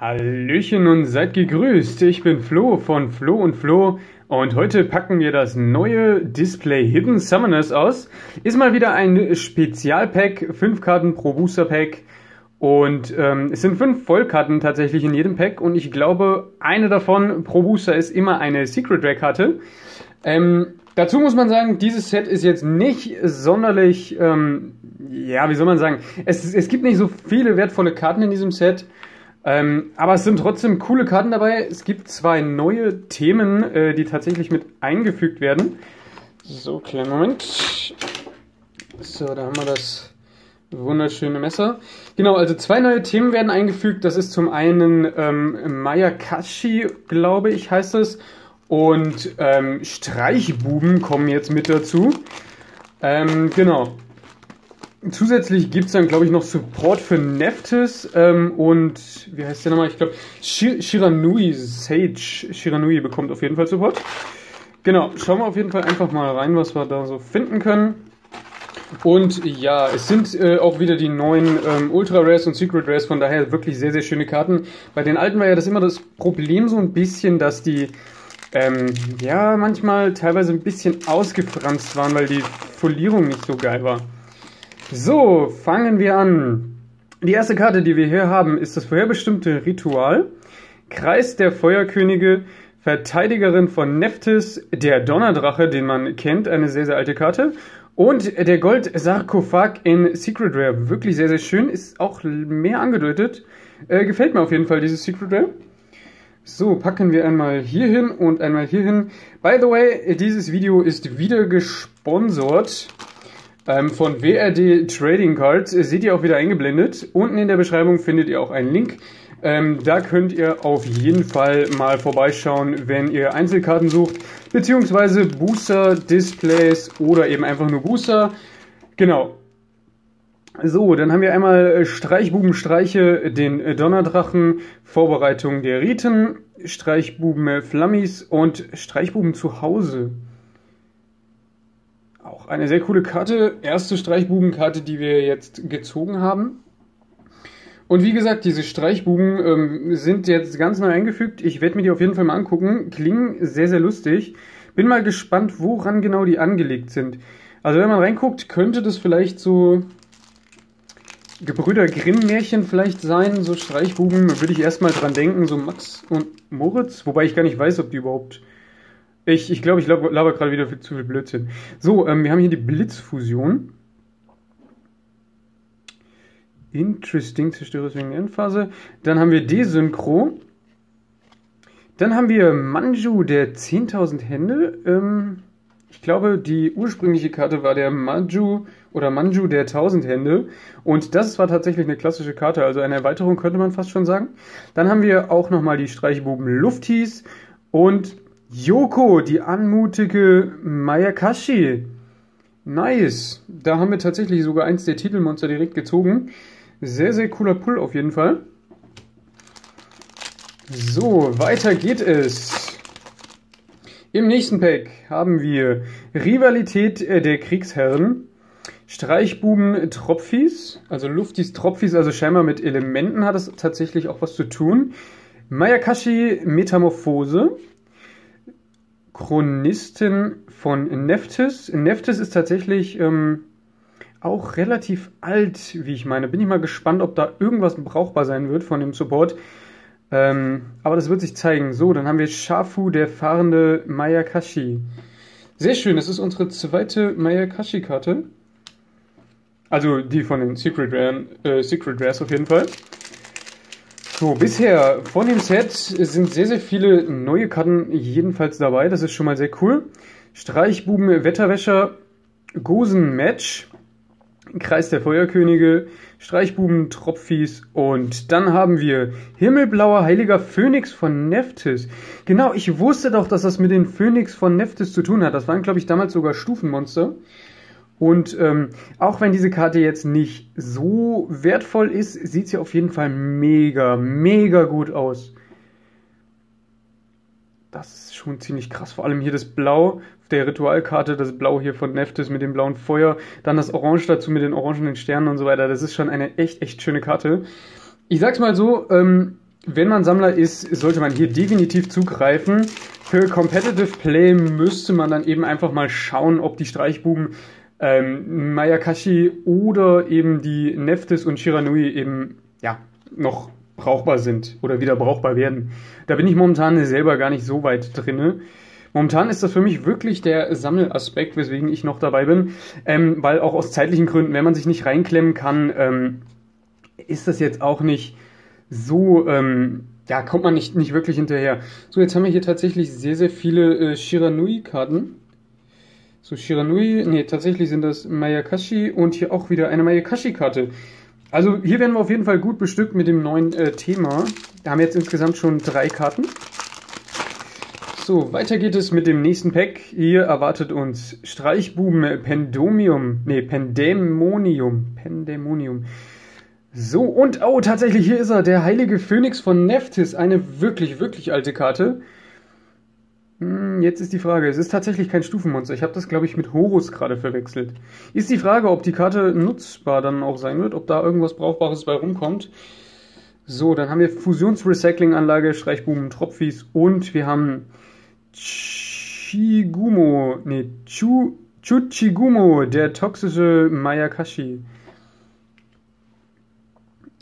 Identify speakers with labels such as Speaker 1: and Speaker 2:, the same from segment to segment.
Speaker 1: Hallöchen und seid gegrüßt. Ich bin Flo von Flo und Flo und heute packen wir das neue Display Hidden Summoners aus. Ist mal wieder ein Spezialpack, fünf Karten pro Booster Pack und ähm, es sind fünf Vollkarten tatsächlich in jedem Pack und ich glaube, eine davon pro Booster ist immer eine Secret Rare Karte. Ähm, dazu muss man sagen, dieses Set ist jetzt nicht sonderlich, ähm, ja, wie soll man sagen, es, es gibt nicht so viele wertvolle Karten in diesem Set. Ähm, aber es sind trotzdem coole Karten dabei. Es gibt zwei neue Themen, äh, die tatsächlich mit eingefügt werden. So, kleinen Moment. So, da haben wir das wunderschöne Messer. Genau, also zwei neue Themen werden eingefügt. Das ist zum einen ähm, Mayakashi, glaube ich, heißt es. Und ähm, Streichbuben kommen jetzt mit dazu. Ähm, genau. Zusätzlich gibt es dann, glaube ich, noch Support für Neftis ähm, und wie heißt der nochmal? Ich glaube, Shiranui, Sage Shiranui bekommt auf jeden Fall Support. Genau, schauen wir auf jeden Fall einfach mal rein, was wir da so finden können. Und ja, es sind äh, auch wieder die neuen ähm, Ultra Rares und Secret Rares, von daher wirklich sehr, sehr schöne Karten. Bei den alten war ja das immer das Problem so ein bisschen, dass die ähm, ja manchmal teilweise ein bisschen ausgefranst waren, weil die Folierung nicht so geil war. So, fangen wir an. Die erste Karte, die wir hier haben, ist das vorherbestimmte Ritual. Kreis der Feuerkönige, Verteidigerin von Neftis, der Donnerdrache, den man kennt, eine sehr, sehr alte Karte. Und der Gold-Sarkophag in Secret Rare. Wirklich sehr, sehr schön. Ist auch mehr angedeutet. Äh, gefällt mir auf jeden Fall, dieses Secret Rare. So, packen wir einmal hier hin und einmal hier hin. By the way, dieses Video ist wieder gesponsert ähm, von WRD Trading Cards. Seht ihr auch wieder eingeblendet. Unten in der Beschreibung findet ihr auch einen Link. Ähm, da könnt ihr auf jeden Fall mal vorbeischauen, wenn ihr Einzelkarten sucht, beziehungsweise Booster, Displays oder eben einfach nur Booster. Genau. So, dann haben wir einmal Streichbubenstreiche, den Donnerdrachen, Vorbereitung der Riten, Streichbuben Flammis und Streichbuben zu Hause. Auch eine sehr coole Karte. Erste Streichbubenkarte, die wir jetzt gezogen haben. Und wie gesagt, diese Streichbuben ähm, sind jetzt ganz neu eingefügt. Ich werde mir die auf jeden Fall mal angucken. Klingen sehr, sehr lustig. Bin mal gespannt, woran genau die angelegt sind. Also wenn man reinguckt, könnte das vielleicht so Gebrüder Grimm-Märchen vielleicht sein, so Streichbuben. Würde ich erstmal dran denken, so Max und Moritz. Wobei ich gar nicht weiß, ob die überhaupt ich, ich glaube, ich laber gerade wieder zu viel Blödsinn. So, ähm, wir haben hier die Blitzfusion. Interesting, Zerstörer wegen der Endphase. Dann haben wir Desynchro. Dann haben wir Manju, der 10.000 Hände. Ähm, ich glaube, die ursprüngliche Karte war der Manju oder Manju der 1000 Hände. Und das war tatsächlich eine klassische Karte, also eine Erweiterung könnte man fast schon sagen. Dann haben wir auch nochmal die Streichbuben Luftis und Yoko, die anmutige Mayakashi. Nice. Da haben wir tatsächlich sogar eins der Titelmonster direkt gezogen. Sehr, sehr cooler Pull auf jeden Fall. So, weiter geht es. Im nächsten Pack haben wir Rivalität der Kriegsherren, Streichbuben Tropfis, also Luftis Tropfis, also scheinbar mit Elementen hat es tatsächlich auch was zu tun. Mayakashi Metamorphose, Chronisten von Neftis. Neftis ist tatsächlich ähm, auch relativ alt, wie ich meine. Bin ich mal gespannt, ob da irgendwas brauchbar sein wird von dem Support. Ähm, aber das wird sich zeigen. So, dann haben wir Shafu, der fahrende Mayakashi. Sehr schön, das ist unsere zweite Mayakashi-Karte. Also die von den Secret, Rare, äh, Secret Rares auf jeden Fall. So, bisher von dem Set sind sehr, sehr viele neue Karten jedenfalls dabei. Das ist schon mal sehr cool. Streichbuben, Wetterwäscher, Gosen Match, Kreis der Feuerkönige, Streichbuben, Tropfis und dann haben wir Himmelblauer Heiliger Phönix von Neftis. Genau, ich wusste doch, dass das mit den Phönix von Neftis zu tun hat. Das waren, glaube ich, damals sogar Stufenmonster. Und ähm, auch wenn diese Karte jetzt nicht so wertvoll ist, sieht sie auf jeden Fall mega, mega gut aus. Das ist schon ziemlich krass. Vor allem hier das Blau der Ritualkarte, das Blau hier von Neftis mit dem blauen Feuer, dann das Orange dazu mit den orangenen Sternen und so weiter. Das ist schon eine echt, echt schöne Karte. Ich sag's mal so, ähm, wenn man Sammler ist, sollte man hier definitiv zugreifen. Für Competitive Play müsste man dann eben einfach mal schauen, ob die Streichbuben ähm, Mayakashi oder eben die Neftis und Shiranui eben ja noch brauchbar sind oder wieder brauchbar werden. Da bin ich momentan selber gar nicht so weit drinne. Momentan ist das für mich wirklich der Sammelaspekt, weswegen ich noch dabei bin, ähm, weil auch aus zeitlichen Gründen, wenn man sich nicht reinklemmen kann, ähm, ist das jetzt auch nicht so, ähm, ja, kommt man nicht, nicht wirklich hinterher. So, jetzt haben wir hier tatsächlich sehr, sehr viele äh, Shiranui-Karten. So, Shiranui, nee, tatsächlich sind das Mayakashi und hier auch wieder eine Mayakashi-Karte. Also hier werden wir auf jeden Fall gut bestückt mit dem neuen äh, Thema. Wir haben jetzt insgesamt schon drei Karten. So, weiter geht es mit dem nächsten Pack. Hier erwartet uns Streichbuben Pendomium, nee, Pendemonium, Pendemonium. So, und, oh, tatsächlich, hier ist er, der heilige Phönix von Neftis, eine wirklich, wirklich alte Karte. Hm, jetzt ist die Frage, es ist tatsächlich kein Stufenmonster. Ich habe das, glaube ich, mit Horus gerade verwechselt. Ist die Frage, ob die Karte nutzbar dann auch sein wird, ob da irgendwas Brauchbares bei rumkommt. So, dann haben wir Fusionsrecyclinganlage, Tropfis und wir haben Chigumo, nee, Chu, Chuchigumo, der toxische Mayakashi.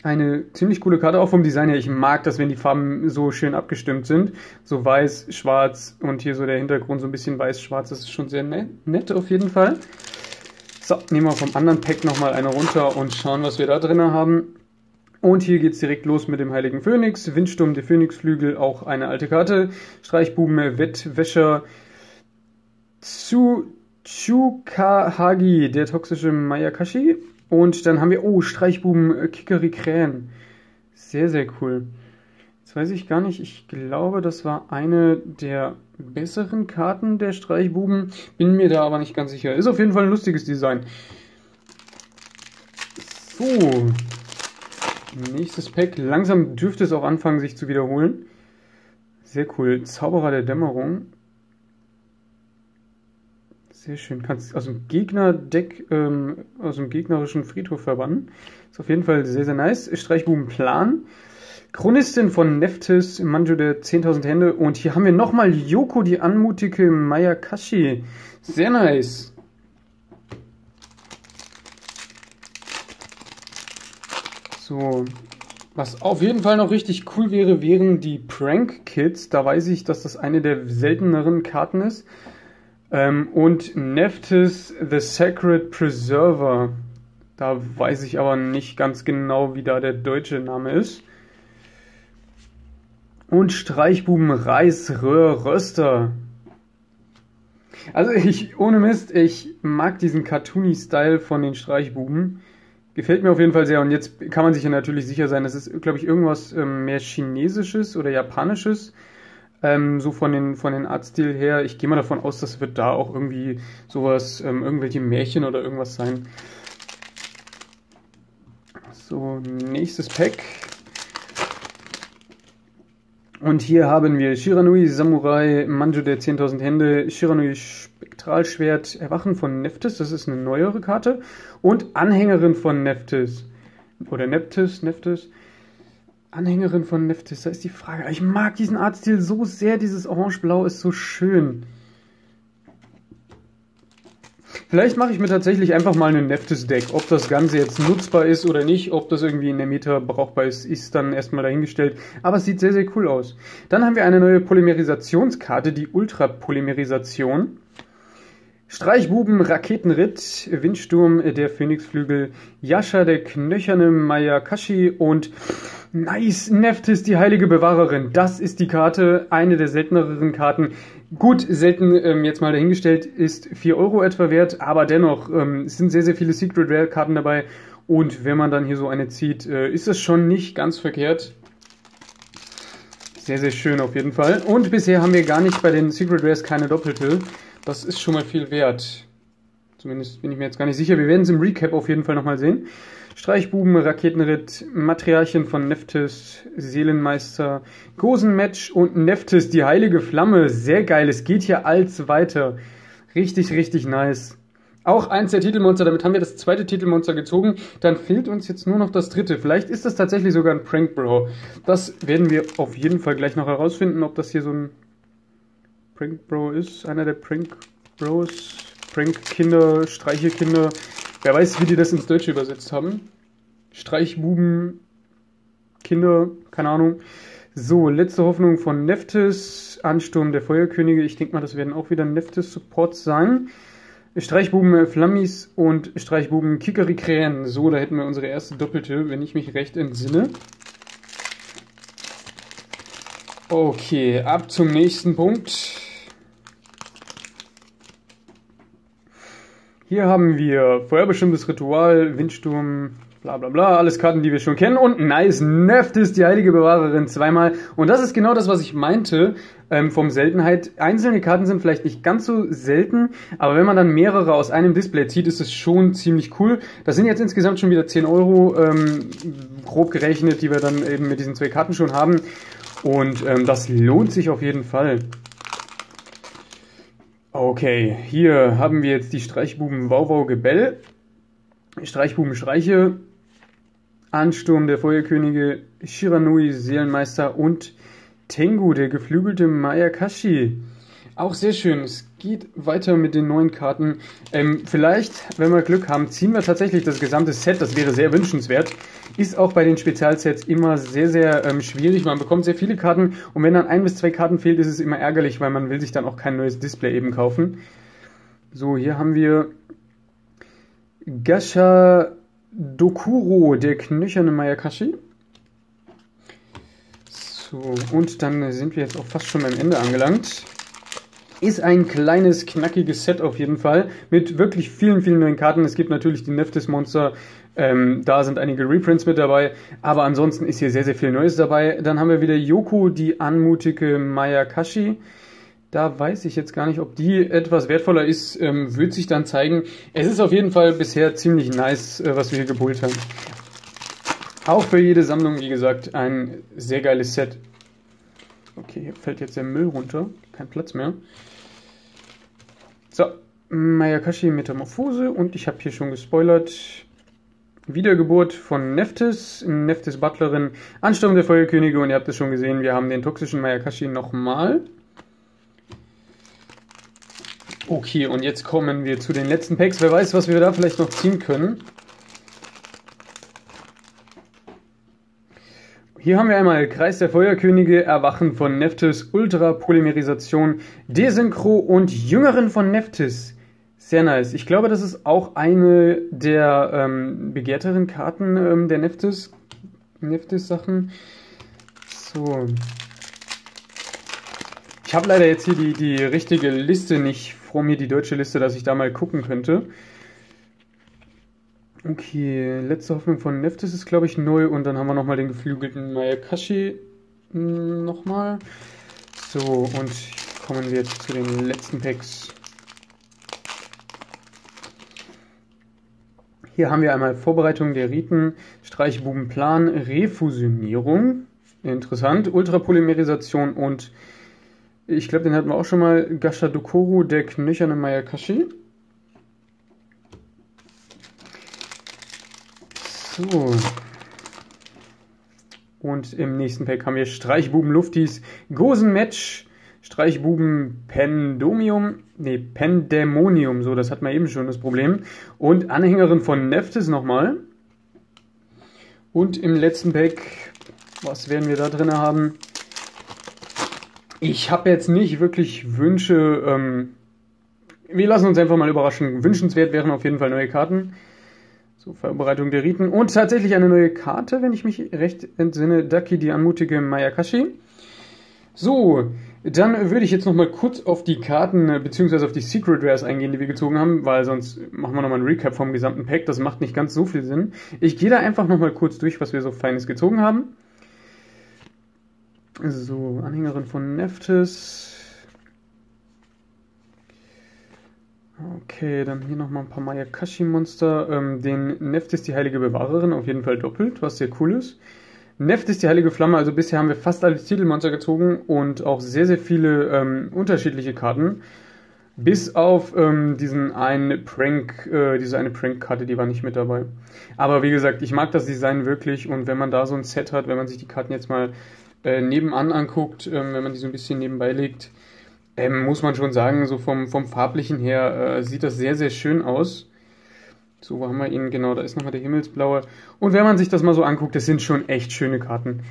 Speaker 1: Eine ziemlich coole Karte, auch vom Design her. Ich mag das, wenn die Farben so schön abgestimmt sind. So weiß, schwarz und hier so der Hintergrund so ein bisschen weiß-schwarz. Das ist schon sehr nett, nett auf jeden Fall. So, nehmen wir vom anderen Pack nochmal eine runter und schauen, was wir da drin haben. Und hier geht's direkt los mit dem Heiligen Phönix. Windsturm, der Phönixflügel, auch eine alte Karte. Streichbuben, Wettwäscher. Tsukahagi, der toxische Mayakashi. Und dann haben wir, oh, Streichbuben, Kikeri Krähen. Sehr, sehr cool. Jetzt weiß ich gar nicht, ich glaube, das war eine der besseren Karten der Streichbuben. Bin mir da aber nicht ganz sicher. Ist auf jeden Fall ein lustiges Design. So, Nächstes Pack. Langsam dürfte es auch anfangen, sich zu wiederholen. Sehr cool. Zauberer der Dämmerung. Sehr schön. Kannst aus dem Gegnerdeck, ähm, aus dem gegnerischen Friedhof verbannen. Ist auf jeden Fall sehr, sehr nice. Streichbubenplan. Chronistin von Neftis, Manjo der 10.000 Hände. Und hier haben wir nochmal Yoko, die anmutige Mayakashi. Sehr nice. So, was auf jeden Fall noch richtig cool wäre, wären die Prank Kits. Da weiß ich, dass das eine der selteneren Karten ist. Ähm, und Neftis The Sacred Preserver. Da weiß ich aber nicht ganz genau, wie da der deutsche Name ist. Und Streichbuben Reis Röster. Also ich, ohne Mist, ich mag diesen Cartoony-Style von den Streichbuben. Gefällt mir auf jeden Fall sehr. Und jetzt kann man sich ja natürlich sicher sein, das ist, glaube ich, irgendwas ähm, mehr Chinesisches oder Japanisches. Ähm, so von den, von den Artstil her. Ich gehe mal davon aus, das wird da auch irgendwie sowas, ähm, irgendwelche Märchen oder irgendwas sein. So, nächstes Pack. Und hier haben wir Shiranui Samurai Manjo der 10.000 Hände, Shiranui Spektralschwert Erwachen von Neftis, das ist eine neuere Karte, und Anhängerin von Neftis. Oder Neptis, Neftis. Anhängerin von Neftis, da ist die Frage. Ich mag diesen Artstil so sehr, dieses Orange-Blau ist so schön. Vielleicht mache ich mir tatsächlich einfach mal ein Neftis-Deck. Ob das Ganze jetzt nutzbar ist oder nicht, ob das irgendwie in der Meta brauchbar ist, ist dann erstmal dahingestellt. Aber es sieht sehr, sehr cool aus. Dann haben wir eine neue Polymerisationskarte, die Ultra-Polymerisation. Streichbuben, Raketenritt, Windsturm, der Phönixflügel, Yasha, der knöcherne Mayakashi und Nice, Neftis, die heilige Bewahrerin. Das ist die Karte, eine der selteneren Karten. Gut, selten ähm, jetzt mal dahingestellt, ist 4 Euro etwa wert, aber dennoch, ähm, sind sehr, sehr viele Secret Rare Karten dabei. Und wenn man dann hier so eine zieht, äh, ist das schon nicht ganz verkehrt. Sehr, sehr schön auf jeden Fall. Und bisher haben wir gar nicht bei den Secret Rares keine doppelte. Das ist schon mal viel wert. Zumindest bin ich mir jetzt gar nicht sicher. Wir werden es im Recap auf jeden Fall nochmal sehen. Streichbuben, Raketenritt, Matriarchin von Neftis, Seelenmeister, Gosenmatch und Neftis, die heilige Flamme. Sehr geil. Es geht hier als weiter. Richtig, richtig nice. Auch eins der Titelmonster, damit haben wir das zweite Titelmonster gezogen. Dann fehlt uns jetzt nur noch das dritte. Vielleicht ist das tatsächlich sogar ein Prank Bro. Das werden wir auf jeden Fall gleich noch herausfinden, ob das hier so ein Prank Bro ist. Einer der Prank Bros. Prank Kinder, Streichekinder. Wer weiß, wie die das ins Deutsche übersetzt haben. Streichbuben, Kinder, keine Ahnung. So, letzte Hoffnung von Neftis, Ansturm der Feuerkönige. Ich denke mal, das werden auch wieder Neftis-Supports sein. Streichbuben Flammis und Streichbuben Kikerikrähen. So, da hätten wir unsere erste Doppelte, wenn ich mich recht entsinne. Okay, ab zum nächsten Punkt. Hier haben wir Feuerbestimmtes Ritual, Windsturm, bla bla bla, alles Karten, die wir schon kennen. Und nice, Neft ist die heilige Bewahrerin zweimal. Und das ist genau das, was ich meinte ähm, vom Seltenheit. Einzelne Karten sind vielleicht nicht ganz so selten, aber wenn man dann mehrere aus einem Display zieht, ist es schon ziemlich cool. Das sind jetzt insgesamt schon wieder 10 Euro, ähm, grob gerechnet, die wir dann eben mit diesen zwei Karten schon haben. Und ähm, das lohnt sich auf jeden Fall. Okay, hier haben wir jetzt die Streichbuben Wauwau Gebell. Streichbuben Streiche, Ansturm der Feuerkönige, Shiranui Seelenmeister und Tengu, der geflügelte Mayakashi. Auch sehr schön. Es geht weiter mit den neuen Karten. Ähm, vielleicht, wenn wir Glück haben, ziehen wir tatsächlich das gesamte Set. Das wäre sehr wünschenswert. Ist auch bei den Spezialsets immer sehr, sehr ähm, schwierig. Man bekommt sehr viele Karten und wenn dann ein bis zwei Karten fehlt, ist es immer ärgerlich, weil man will sich dann auch kein neues Display eben kaufen. So, hier haben wir Gasha Dokuro, der knöcherne Mayakashi. So, und dann sind wir jetzt auch fast schon beim Ende angelangt. Ist ein kleines, knackiges Set auf jeden Fall. Mit wirklich vielen, vielen neuen Karten. Es gibt natürlich die Neftis-Monster. Ähm, da sind einige Reprints mit dabei. Aber ansonsten ist hier sehr, sehr viel Neues dabei. Dann haben wir wieder Yoko, die anmutige Mayakashi. Da weiß ich jetzt gar nicht, ob die etwas wertvoller ist, ähm, wird sich dann zeigen. Es ist auf jeden Fall bisher ziemlich nice, äh, was wir hier geholt haben. Auch für jede Sammlung, wie gesagt, ein sehr geiles Set. Okay, hier fällt jetzt der Müll runter. Kein Platz mehr. So, Mayakashi Metamorphose und ich habe hier schon gespoilert. Wiedergeburt von Neftis, Neftis Butlerin, Ansturm der Feuerkönige und ihr habt es schon gesehen, wir haben den toxischen Mayakashi nochmal. Okay, und jetzt kommen wir zu den letzten Packs. Wer weiß, was wir da vielleicht noch ziehen können. Hier haben wir einmal Kreis der Feuerkönige, Erwachen von Neftis, Ultrapolymerisation, Desynchro und Jüngeren von Neftis. Sehr nice. Ich glaube, das ist auch eine der ähm, begehrteren Karten ähm, der Neftis, Neftis-Sachen. So. Ich habe leider jetzt hier die, die richtige Liste nicht vor mir, die deutsche Liste, dass ich da mal gucken könnte. Okay, letzte Hoffnung von Neftis ist, glaube ich, neu. Und dann haben wir nochmal den geflügelten Mayakashi hm, nochmal. So, und kommen wir jetzt zu den letzten Packs. Hier haben wir einmal Vorbereitung der Riten, Streichbubenplan, Refusionierung. Interessant. Ultrapolymerisation und ich glaube, den hatten wir auch schon mal. Gasha Dokoru, der knöcherne Mayakashi. So. Und im nächsten Pack haben wir Streichbuben Luftis, Gosen Match, Streichbuben Pendomium, nee, Pendemonium, so, das hat man eben schon das Problem. Und Anhängerin von Neftis nochmal. Und im letzten Pack, was werden wir da drin haben? Ich habe jetzt nicht wirklich Wünsche, ähm, wir lassen uns einfach mal überraschen. Wünschenswert wären auf jeden Fall neue Karten. So, Vorbereitung der Riten. Und tatsächlich eine neue Karte, wenn ich mich recht entsinne. Daki, die anmutige Mayakashi. So, dann würde ich jetzt nochmal kurz auf die Karten äh, beziehungsweise auf die Secret Rares eingehen, die wir gezogen haben, weil sonst machen wir nochmal ein Recap vom gesamten Pack. Das macht nicht ganz so viel Sinn. Ich gehe da einfach nochmal kurz durch, was wir so Feines gezogen haben. So, Anhängerin von Neftis. Okay, dann hier nochmal ein paar Mayakashi-Monster. Ähm, den Neft ist die heilige Bewahrerin, auf jeden Fall doppelt, was sehr cool ist. Neft ist die heilige Flamme, also bisher haben wir fast alle Titelmonster gezogen und auch sehr, sehr viele ähm, unterschiedliche Karten. Bis auf ähm, diesen einen Prank, äh, diese eine Prank-Karte, die war nicht mit dabei. Aber wie gesagt, ich mag das Design wirklich und wenn man da so ein Set hat, wenn man sich die Karten jetzt mal äh, nebenan anguckt, ähm, wenn man die so ein bisschen nebenbei legt, ähm, muss man schon sagen, so vom, vom farblichen her äh, sieht das sehr, sehr schön aus. So, wo haben wir ihn? Genau, da ist nochmal der Himmelsblaue. Und wenn man sich das mal so anguckt, das sind schon echt schöne Karten.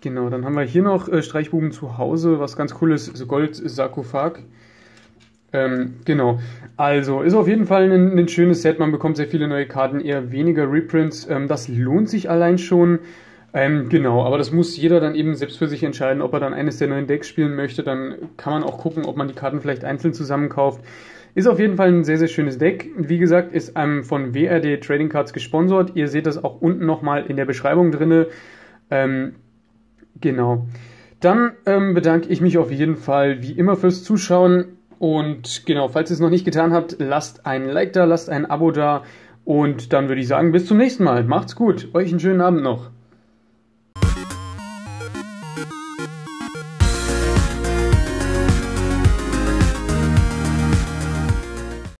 Speaker 1: Genau, dann haben wir hier noch äh, Streichbuben zu Hause, was ganz cool ist, so Gold-Sarkophag. Ähm, genau, also ist auf jeden Fall ein, ein, schönes Set, man bekommt sehr viele neue Karten, eher weniger Reprints, ähm, das lohnt sich allein schon. Ähm, genau, aber das muss jeder dann eben selbst für sich entscheiden, ob er dann eines der neuen Decks spielen möchte. Dann kann man auch gucken, ob man die Karten vielleicht einzeln zusammenkauft. Ist auf jeden Fall ein sehr, sehr schönes Deck. Wie gesagt, ist ähm, von WRD Trading Cards gesponsert. Ihr seht das auch unten nochmal in der Beschreibung drinne. Ähm, genau. Dann ähm, bedanke ich mich auf jeden Fall wie immer fürs Zuschauen. Und genau, falls ihr es noch nicht getan habt, lasst ein Like da, lasst ein Abo da. Und dann würde ich sagen, bis zum nächsten Mal. Macht's gut. Euch einen schönen Abend noch.